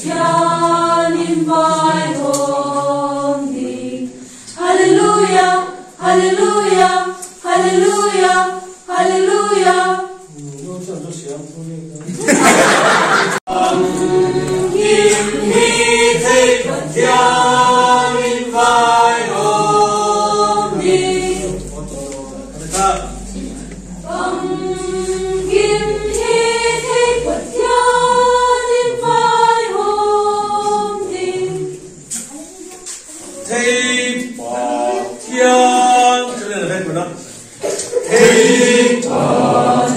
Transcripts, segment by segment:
down in my lonely. Hallelujah, hallelujah, hallelujah, hallelujah. Come, give me Amen maintenant. Victoire.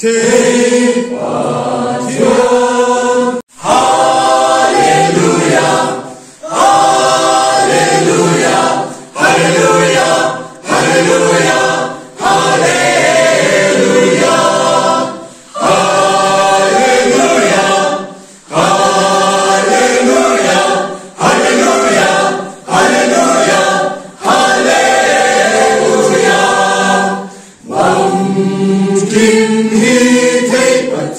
Victoire. Moved in heat, a